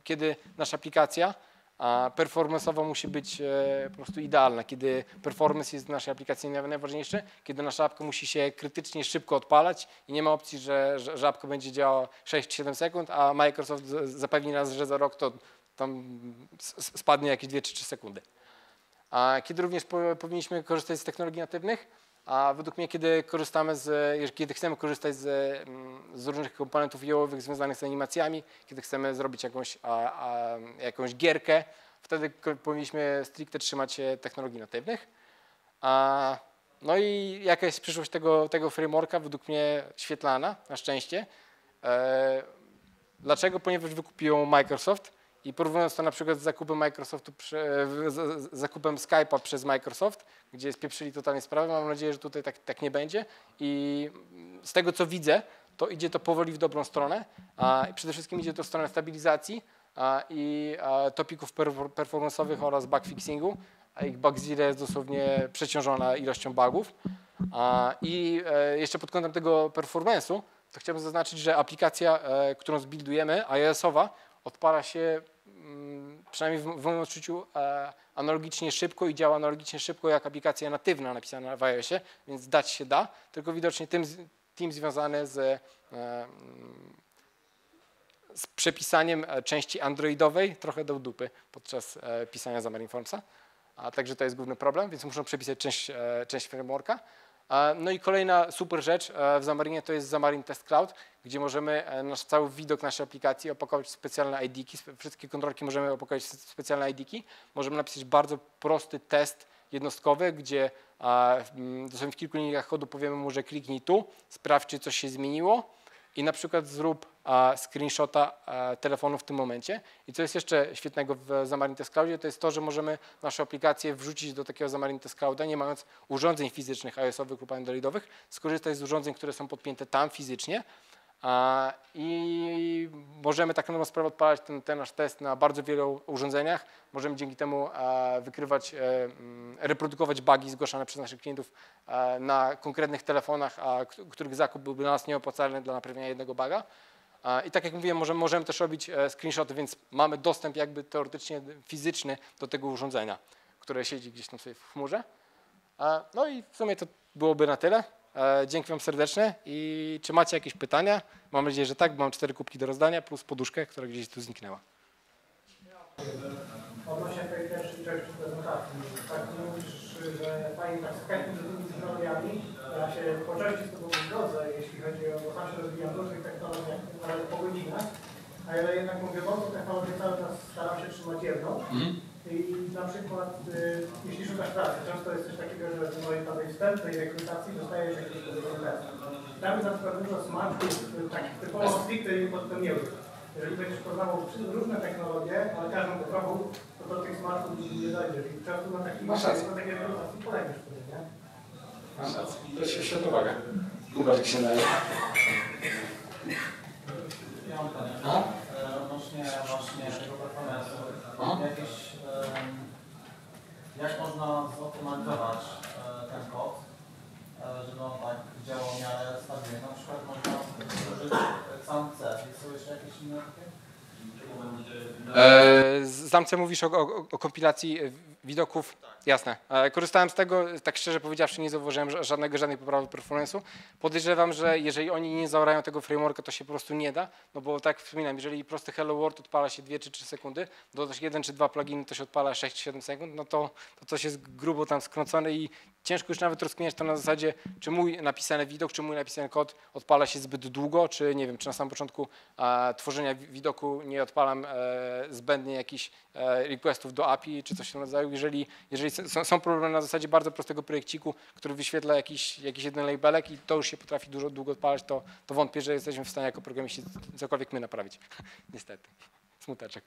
kiedy nasza aplikacja a performanceowo musi być e, po prostu idealna, kiedy performance jest w naszej aplikacji naj- najważniejszy, kiedy nasza apka musi się krytycznie szybko odpalać i nie ma opcji, że, że, że apka będzie działała 6-7 sekund, a Microsoft zapewni nas, że za rok to tam spadnie jakieś 2 czy 3 sekundy. A kiedy również po, powinniśmy korzystać z technologii natywnych, a według mnie, kiedy korzystamy z, kiedy chcemy korzystać z, mm, z różnych komponentów UI-owych związanych z animacjami, kiedy chcemy zrobić jakąś, a, a, jakąś gierkę, wtedy powinniśmy stricte trzymać się technologii natywnych. A, no i jaka jest przyszłość tego, tego frameworka? Według mnie świetlana, na szczęście. E, dlaczego? Ponieważ wykupił Microsoft i porównując to na przykład z zakupem Microsoftu, prze, z, zakupem Skype'a przez Microsoft, gdzie spieprzyli totalnie sprawę, mam nadzieję, że tutaj tak, tak nie będzie i z tego co widzę, to idzie to powoli w dobrą stronę, a przede wszystkim idzie to w stronę stabilizacji a, i a, topików perfor- performance'owych oraz bug fixingu, a ich Bugzilla jest dosłownie przeciążona ilością bugów. A, I e, jeszcze pod kątem tego performance'u, to chciałbym zaznaczyć, że aplikacja, e, którą zbildujemy, iOS-owa, odpala się mm, przynajmniej w, moim odczuciu e, analogicznie szybko i działa analogicznie szybko jak aplikacja natywna napisana w iOSie, więc dać się da, tylko widocznie tym, tym związany z, e, mm, z przepisaniem e, części androidowej trochę do dupy podczas pisania Xamarin Formsa. A także to jest główny problem, więc muszą przepisać część, część frameworka. E, No i kolejna super rzecz e, w Xamarinie to jest Xamarin Test Cloud, gdzie możemy e, nasz cały widok naszej aplikacji opakować w specjalne ID-ki. Wszystkie kontrolki możemy opakować w specjalne ID-ki. Możemy napisać bardzo prosty test jednostkowy, gdzie dosłownie w kilku liniach kodu powiemy mu, że kliknij tu, sprawdź, czy coś się zmieniło i na przykład zrób a, screenshota a, telefonu w tym momencie. I co jest jeszcze świetnego w Xamarin Test Cloudzie, to jest to, że możemy naszą aplikację wrzucić do takiego Xamarin Test Clouda, nie mając urządzeń fizycznych iOS-owych lub Androidowych, skorzystać z urządzeń, które są podpięte tam fizycznie i możemy tak na dobrą sprawę odpalać ten, ten nasz test na bardzo wielu urządzeniach. Możemy dzięki temu e, wykrywać, e, mm, reprodukować bugi zgłaszane przez naszych klientów e, na konkretnych telefonach, a, których zakup byłby dla nas nieopłacalny dla naprawienia jednego buga. A, I tak jak mówiłem, możemy, możemy też robić screenshoty, więc mamy dostęp jakby teoretycznie fizyczny do tego urządzenia, które siedzi gdzieś tam sobie w chmurze. No i w sumie to byłoby na tyle. E, Dzięki Wam serdecznie i czy macie jakieś pytania? Mam nadzieję, że tak, bo mam cztery kubki do rozdania plus poduszkę, która gdzieś tu zniknęła. Odnośnie tej pierwszej części prezentacji, tak mówisz, że fajnie tak chętnie z tymi technologiami, ja się po części z Tobą zgodzę, jeśli chodzi o, bo sam się rozwijam w różnych technologiach, nawet po godzinach, ale jednak mówię, wątku technologię cały czas staram się trzymać jedną. I na przykład, y, jeśli szukasz pracy, często jest coś takiego, że w mojej tej wstępnej rekrutacji dostajesz jakiś powiedzmy test. Tam jest na przykład dużo smaczków, y, takich typowo stricte niepodstępnych. Jeżeli będziesz poznawał różne technologie, ale każdą po trochu, to do tych smaczków nie dojdziesz. I często na takim Masz rację. na takiej rekrutacji polegiesz wtedy, nie? To jest świetna uwaga. Kuba, jak się daje. Ja mam pytanie. E, Odnośnie właśnie tego performance'u. Jakieś, jak można zoptymalizować e, ten kod, e, żeby on tak działał w miarę stabilnie? Na przykład można użyć sam C. Są jeszcze jakieś inne takie? E, Zamce mówisz o, o, o kompilacji widoków, jasne. E, Korzystałem z tego, tak szczerze powiedziawszy, nie zauważyłem ża- żadnego, żadnej poprawy performance'u. Podejrzewam, że jeżeli oni nie zaorają tego frameworka, to się po prostu nie da, no bo tak wspominam, jeżeli prosty Hello World odpala się 2 czy 3 sekundy, dodasz jeden czy dwa pluginy, to się odpala 6 czy 7 sekund, no to, to coś jest grubo tam skręcone i ciężko już nawet rozkminiać to na zasadzie, czy mój napisany widok, czy mój napisany kod odpala się zbyt długo, czy nie wiem, czy na samym początku e, tworzenia wi- widoku nie odpalam e, zbędnie jakichś requestów do API, czy coś w tym rodzaju. Jeżeli, jeżeli są, problemy na zasadzie bardzo prostego projekciku, który wyświetla jakiś, jakiś jeden labelek i to już się potrafi dużo długo odpalać, to, to wątpię, że jesteśmy w stanie jako programiści cokolwiek my naprawić. [laughs] Niestety. Smuteczek.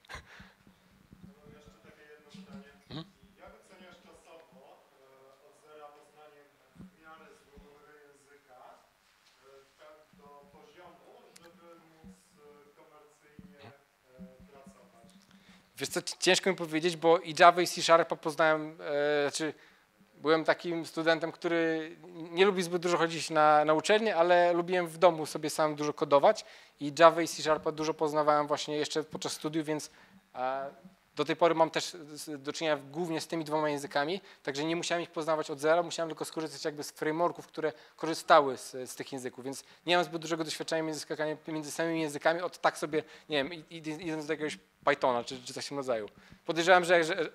Wiesz co, ci- ciężko mi powiedzieć, bo i Java i C Sharpa poznałem, e, znaczy byłem takim studentem, który nie lubi zbyt dużo chodzić na, na uczelnię, ale lubiłem w domu sobie sam dużo kodować i Java i C Sharpa dużo poznawałem właśnie jeszcze podczas studiów, więc e, do tej pory mam też z- do czynienia głównie z tymi dwoma językami, także nie musiałem ich poznawać od zera, musiałem tylko skorzystać jakby z frameworków, które korzystały z, z tych języków, więc nie mam zbyt dużego doświadczenia między skakaniem między samymi językami, od tak sobie, nie wiem, id- id- idąc do jakiegoś Pythona czy, czy coś w tym rodzaju. Podejrzewam, że, że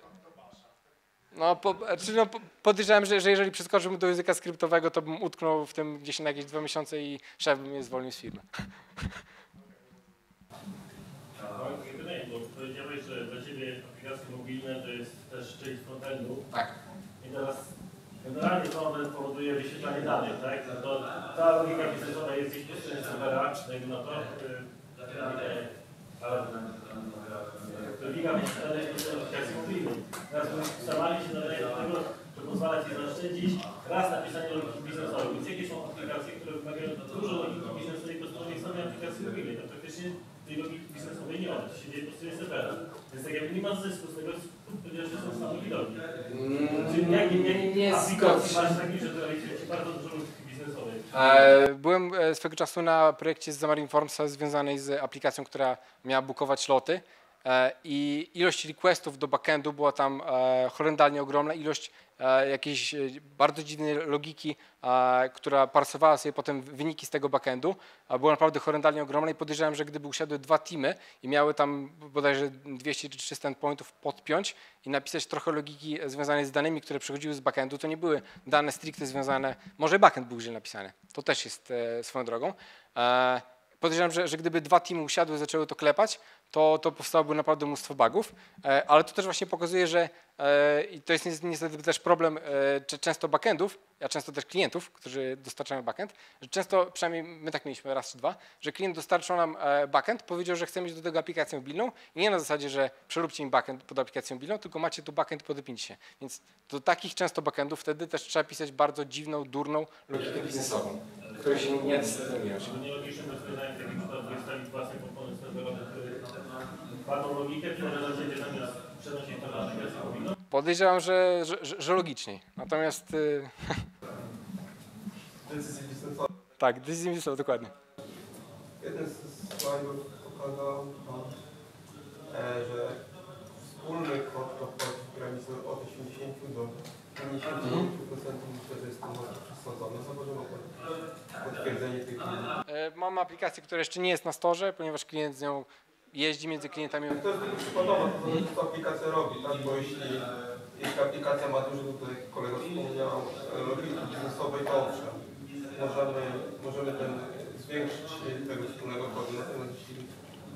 no, po, czy no, po- podejrzewam, że, że jeżeli przeskoczyłbym do języka skryptowego, to bym utknął w tym gdzieś na jakieś dwa miesiące i szef by mnie zwolnił z firmy. Mam takie pytanie, bo powiedziałeś, że Ciebie aplikacje mobilne to jest też część frontendu. Tak. I teraz generalnie frontend powoduje wyświetlanie danych, tak? No to ta logika biznesowa jest gdzieś po stronie serwera, czy no to, y, y, ale logika biznesowa jest po stronie aplikacji mobilnej. Teraz starali się nadaje do tego, że pozwala Ci zaoszczędzić raz napisanie logiki biznesowej. Więc jakie są aplikacje, które wymagają dużo logiki biznesowej po stronie samej aplikacji mobilnej? To praktycznie tej logiki biznesowej nie ma, to się dzieje po stronie serwera. Więc tak jakby nie ma zysku z tego, ponieważ to są same widoki. Czyli jakie nie aplikacji masz taki, że Ci bardzo dużo logiki biznesowej? E, Byłem e, swego czasu na projekcie z Xamarin Formsa związanej z aplikacją, która miała bukować loty e, i ilość requestów do backendu była tam e, horrendalnie ogromna, ilość e, jakiejś e, bardzo dziwnej logiki, e, która parsowała sobie potem wyniki z tego backendu, a była naprawdę horrendalnie ogromna i podejrzewam, że gdyby usiadły dwa teamy i miały tam bodajże 200 czy 300 endpointów podpiąć i napisać trochę logiki związanej z danymi, które przychodziły z backendu, to nie były dane stricte związane, może backend był źle napisany, to też jest e, swoją drogą. E, podejrzewam, że, że gdyby dwa teamy usiadły zaczęły to klepać, to, to powstałoby naprawdę mnóstwo bugów, e, ale to też właśnie pokazuje, że e, i to jest ni- niestety też problem e, często backendów, a często też klientów, którzy dostarczają backend, że często, przynajmniej my tak mieliśmy raz czy dwa, że klient dostarczył nam backend, powiedział, że chce mieć do tego aplikację mobilną i nie na zasadzie, że przeróbcie mi backend pod aplikację mobilną, tylko macie tu backend podepnijcie się. Więc do takich często backendów wtedy też trzeba pisać bardzo dziwną, durną logikę biznesową, której się nie. Czy nielogicznym rozwiązaniem w takim przypadku jest stawić własny komponent który logikę, zamiast to na mobilną? Podejrzewam, że, że, że, logiczniej. Natomiast y, [laughs] tak, decyzja biznesowa, dokładnie. Jeden z slajdów pokazał Pan, e, że wspólny kod dochodzi w granicy od 80 do 50% myślę, że jest to mocno przesadzone. Zobaczymy potwierdzenie tych. E, Mamy aplikację, która jeszcze nie jest na storze, ponieważ klient z nią jeździ między klientami. To jest przykładowo, co aplikacja robi, tak? Bo jeśli, jeśli aplikacja ma dużo, tutaj kolega wspomniał, e, logiki biznesowej, to owszem, możemy, możemy ten, zwiększyć tego wspólnego kodu,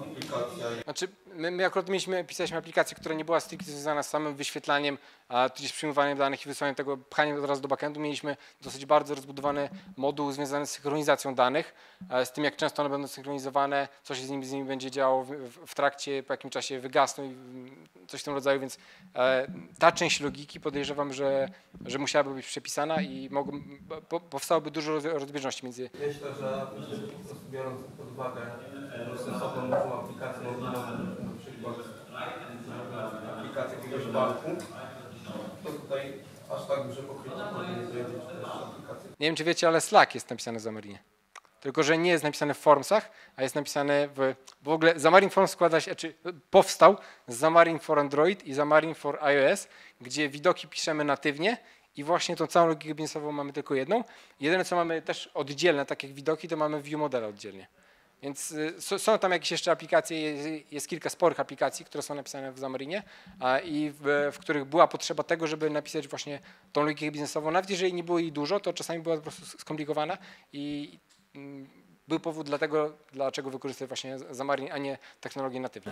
aplikacja Znaczy, my, my akurat mieliśmy, pisaliśmy aplikację, która nie była stricte związana z samym wyświetlaniem, a tudzież przyjmowaniem danych i wysyłaniem tego, pchaniem od razu do backendu. Mieliśmy dosyć bardzo rozbudowany moduł związany z synchronizacją danych, e, z tym jak często one będą synchronizowane, co się z nimi, z nimi będzie działo w, w, trakcie, po jakim czasie wygasną i mm, coś w tym rodzaju, więc e, ta część logiki podejrzewam, że, że musiałaby być przepisana i mogą, po, powstałoby dużo roz- rozbieżności między Myślę, że biorąc pod uwagę sensowną nową aplikację mobilną, e, jakiegoś banku, to tutaj aż tak nie wiem, czy wiecie, ale Slack jest napisany za Marinie. tylko że nie jest napisane w Formsach, a jest napisane w... W ogóle Xamarin Forms składa się, czy powstał z Xamarin for Android i Xamarin for iOS, gdzie widoki piszemy natywnie i właśnie tą całą logikę biznesową mamy tylko jedną. Jedyne, co mamy też oddzielne, tak jak widoki, to mamy view modele oddzielnie. Więc y, są tam jakieś jeszcze aplikacje, jest, kilka sporych aplikacji, które są napisane w Xamarinie i w, w których była potrzeba tego, żeby napisać właśnie tą logikę biznesową. Nawet jeżeli nie było jej dużo, to czasami była po prostu skomplikowana i mm, był powód dlatego, dlaczego wykorzystać właśnie Xamarin, a nie technologię natywną.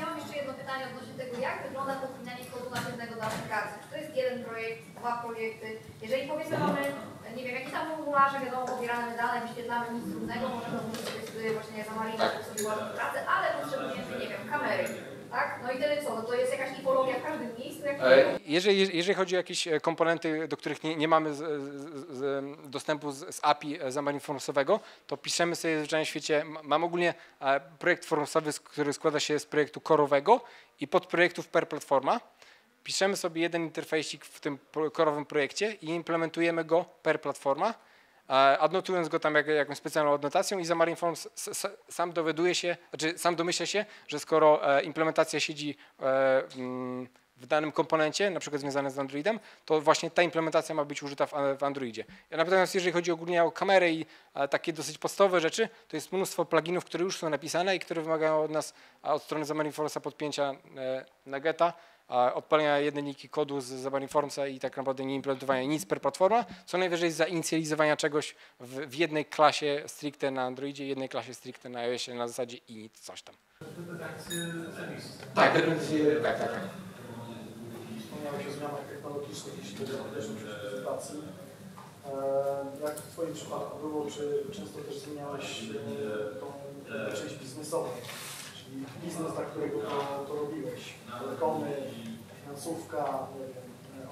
Ja mam jeszcze jedno pytanie odnośnie tego, jak wygląda podpinanie kodu natywnego do aplikacji. Czy to jest jeden projekt, dwa projekty? Jeżeli powiedzmy mamy, nie wiem, jakieś tam formularze, wiadomo, pobieramy dane, wyświetlamy nic trudnego, możemy użyć sobie sobie właśnie zamarina, tak. sobie ułożyć pracę, ale potrzebujemy, nie wiem, kamery. Tak? No i tyle co, no to jest jakaś tipologia w każdym miejscu, jak E, Jeżeli, jeżeli chodzi o jakieś e, komponenty, do których nie, nie mamy z, z, z, dostępu z, API Xamarin Formsowego, to piszemy sobie w zwyczajnym świecie, mam ogólnie e, projekt Formsowy, który składa się z projektu korowego i podprojektów per platforma. Piszemy sobie jeden interfejsik w tym korowym projekcie i implementujemy go per platforma, adnotując go tam jak, jakąś specjalną adnotacją i Xamarin Forms sam dowiaduje się, znaczy sam domyśla się, że skoro e, implementacja siedzi e, mm, w danym komponencie, na przykład związane z Androidem, to właśnie ta implementacja ma być użyta w, Androidzie. Natomiast jeżeli chodzi ogólnie o kamerę i takie dosyć podstawowe rzeczy, to jest mnóstwo pluginów, które już są napisane i które wymagają od nas, od strony Xamarin Formsa podpięcia e, Nuggeta, odpalenia jednej linki kodu z Xamarin Formsa i tak naprawdę nie implementowania nic per platforma, co najwyżej zainicjalizowania czegoś w, w jednej klasie stricte na Androidzie, jednej klasie stricte na iOSie na zasadzie i coś tam. Tak, tak, tak. Wspomniałeś o zmianach technologicznych, jeśli chodzi o. E, Jak w Twoim przypadku było, czy często też zmieniałeś e, tą część biznesową, czyli biznes, dla którego to, to robiłeś, telekomy, finansówka,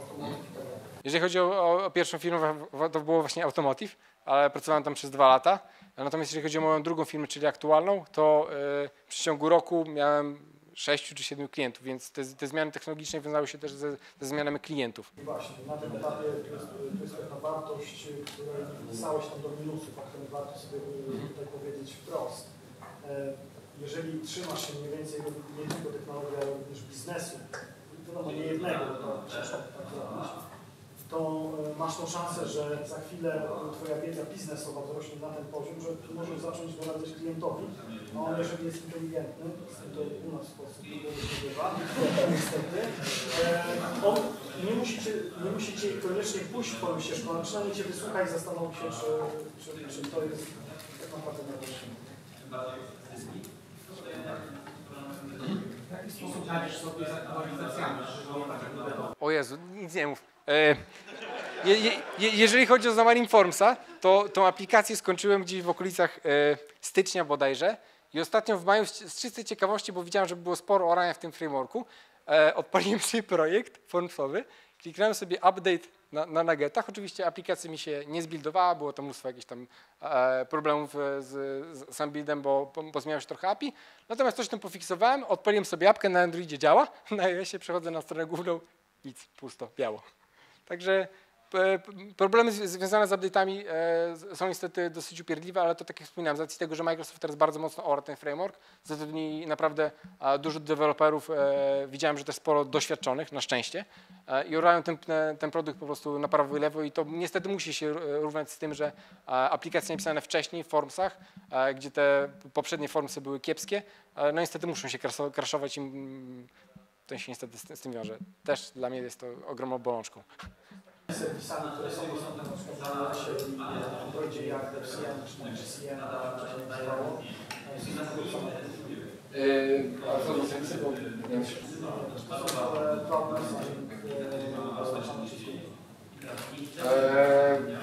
automotyw i tak dalej. Jeżeli chodzi o, o, pierwszą firmę, to było właśnie Automotive, ale pracowałem tam przez dwa lata. Natomiast jeżeli chodzi o moją drugą firmę, czyli aktualną, to y, w przeciągu roku miałem sześciu czy siedmiu klientów, więc te, te zmiany technologiczne wiązały się też ze, ze zmianami klientów. I właśnie, na tym etapie to jest, to jest pewna wartość, której wpisałeś tam do minusów, a którą warto sobie tutaj powiedzieć wprost. Jeżeli trzymasz się mniej więcej nie tylko technologii, ale również biznesu, wiadomo nie jednego, to ciężko tak. to e, masz tą szansę, że za chwilę Twoja wiedza biznesowa wzrośnie na ten poziom, że Ty możesz zacząć doradzać klientowi, a on jeżeli jest inteligentny, z tym to u nas w Polsce nie bywa, [laughs] niestety, e, on nie musi, cię, nie musi Cię koniecznie pójść w Twoją ścieżką, ale przynajmniej Cię wysłucha i zastanowi się, czy, czy, czy to jest tak naprawdę najlepsze. Jaki sposób sobie z O Jezu, nic nie mów. E, je, je, je, jeżeli chodzi o Xamarin Formsa, to tą aplikację skończyłem gdzieś w okolicach e, stycznia bodajże i ostatnio w maju z czystej ciekawości, bo widziałem, że było sporo orania w tym frameworku, e, odpaliłem sobie projekt formsowy, kliknąłem sobie update na, na nuggetach. Oczywiście aplikacja mi się nie zbuildowała, było tam mnóstwo jakichś tam e, problemów e, z, z sam buildem, bo, zmieniało się trochę API. Natomiast coś tam pofiksowałem, odpaliłem sobie apkę, na Androidzie działa, [laughs] na iOSie przechodzę na stronę główną, nic, pusto, biało. Także problemy zwi- związane z update'ami e, są niestety dosyć upierdliwe, ale to tak jak wspominałem, z racji tego, że Microsoft teraz bardzo mocno ora ten framework, zatrudnili naprawdę e, dużo deweloperów, e, widziałem, że też sporo doświadczonych, na szczęście, i orają ten, ten produkt po prostu na prawo i lewo i to niestety musi się równać z tym, że aplikacje napisane wcześniej w Formsach, gdzie te poprzednie Formsy były kiepskie, no niestety muszą się crashować i mm, to się niestety z tym wiąże. Też dla mnie jest to ogromną bolączką. Serwisami, które są dostępne na Androidzie, jak FCM czy są zastosowane. a co do wiem,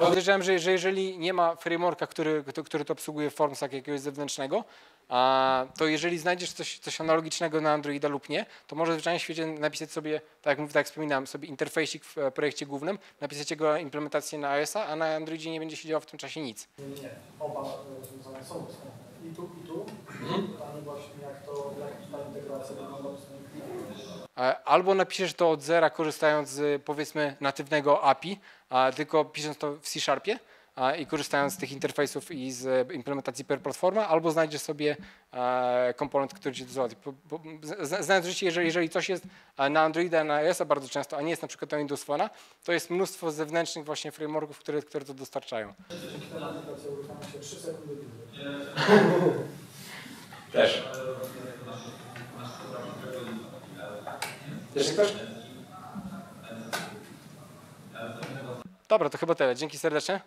Podejrzewam, że, że jeżeli nie ma frameworka, który, który to obsługuje w Formsach jakiegoś zewnętrznego, a, to jeżeli znajdziesz coś, coś analogicznego na Androida lub nie, to może w zwyczajnym świecie napisać sobie, tak jak, mów- tak jak wspominałem, sobie interfejsik w e, projekcie głównym, napisać jego implementację na iOS-a, a na Androidzie nie będzie się działo w tym czasie nic. Nie, nie, oba rozwiązania są dostępne. I tu, i tu. Pytanie właśnie, jak to, jak ta integracja wygląda po stronie klienta. E, Albo napiszesz to od zera, korzystając z powiedzmy natywnego API, tylko pisząc to w C-Sharpie, a, i korzystając z tych interfejsów i z implementacji per platforma, albo znajdziesz sobie e, komponent, który ci to załatwi. Znając życie, jeżeli, jeżeli coś jest e, na Androida, na iOS-a bardzo często, a nie jest na przykład na Windows Phone'a, to jest mnóstwo zewnętrznych właśnie frameworków, które, które to dostarczają. Dzięki temu aplikacja uruchamia się 3 sekundy dłużej. Też. Jeszcze ktoś? Dobra, to chyba tyle. Dzięki serdecznie.